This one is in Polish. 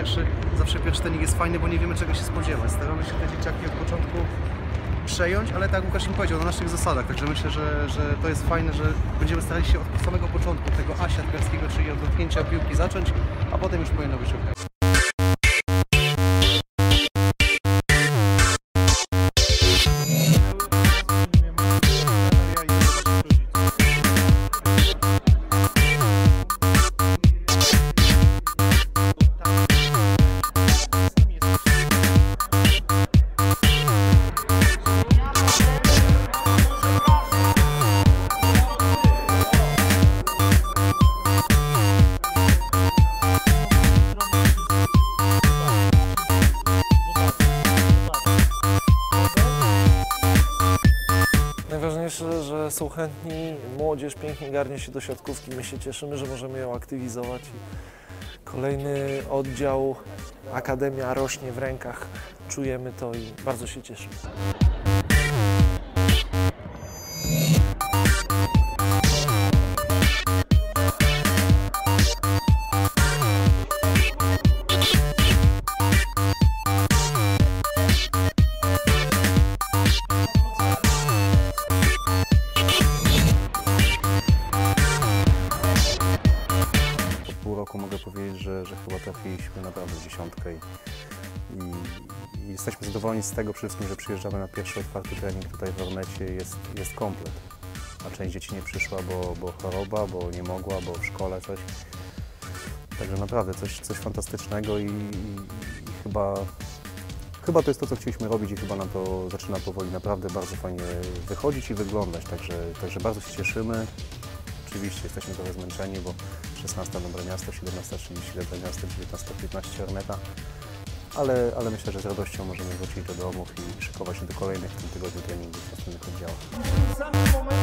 pierwszy, zawsze pierwszy trening jest fajny, bo nie wiemy czego się spodziewać. Staramy się te dzieciaki od początku przejąć, ale tak Łukasz mi powiedział, na naszych zasadach, także myślę, że, że to jest fajne, że będziemy starali się od samego początku tego asia czyli od dotknięcia piłki zacząć, a potem już powinno być ok. Najważniejsze, że są chętni, młodzież pięknie garnie się do siatkówki, my się cieszymy, że możemy ją aktywizować. Kolejny oddział, Akademia rośnie w rękach, czujemy to i bardzo się cieszymy. Roku mogę powiedzieć, że, że chyba trafiliśmy naprawdę w dziesiątkę i, i, i jesteśmy zadowoleni z tego przede wszystkim, że przyjeżdżamy na pierwszy otwarty trening tutaj w Ornecie jest, jest komplet. A część dzieci nie przyszła, bo, bo choroba, bo nie mogła, bo w szkole coś. Także naprawdę coś, coś fantastycznego i, i, i chyba, chyba to jest to, co chcieliśmy robić i chyba nam to zaczyna powoli naprawdę bardzo fajnie wychodzić i wyglądać. Także, także bardzo się cieszymy. Oczywiście jesteśmy trochę zmęczeni, bo 16 Dobre Miasto, 17.30 Dobre Miasto, 19.15 Orneta. Ale, ale myślę, że z radością możemy wrócić do domów i szykować się do kolejnych w tym tygodniu treningów w następnych oddziałach.